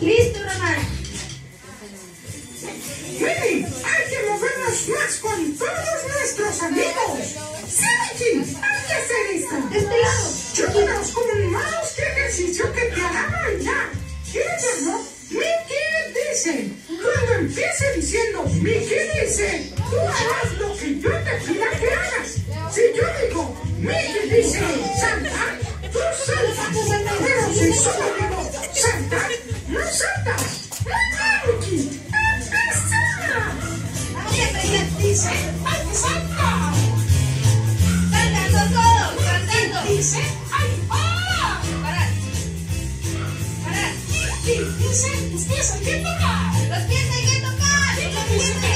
Listo, Román. Miren, hay que movernos más con todos nuestros amigos. Sí, Mickey, hay que hacer esto. De este lado. Chútanos como animados, qué ejercicio que te hará bailar. ¿Quieres verlo? Mickey dice, cuando empiece diciendo Mickey dice, tú harás lo que yo te pida que hagas. Si yo digo, Mickey dice, salta, tú saltas. Pero si solo Los pies hay que tocar. Los pies hay que tocar.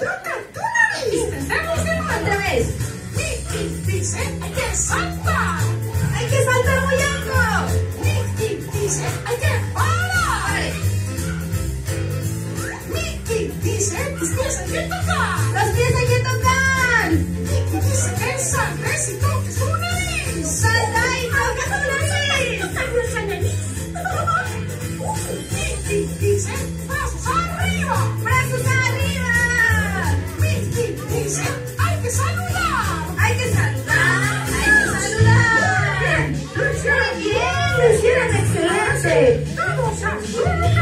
¡Tortuga, tú la viste! ¡Vamos otra vez! ¡Nicky dice que salta! ¡Hay que saltar muy alto! ¡Nicky dice que para! Vale. ¡Nicky dice tus pies hay que tocar! ¡Los pies hay que tocar! ¡Nicky dice que saltes y toques tu nariz! ¡Salta y toca tu nariz! ¡Toca tu nariz! ¡Nicky dice ¡Hombre, si excelente! ¡Vamos a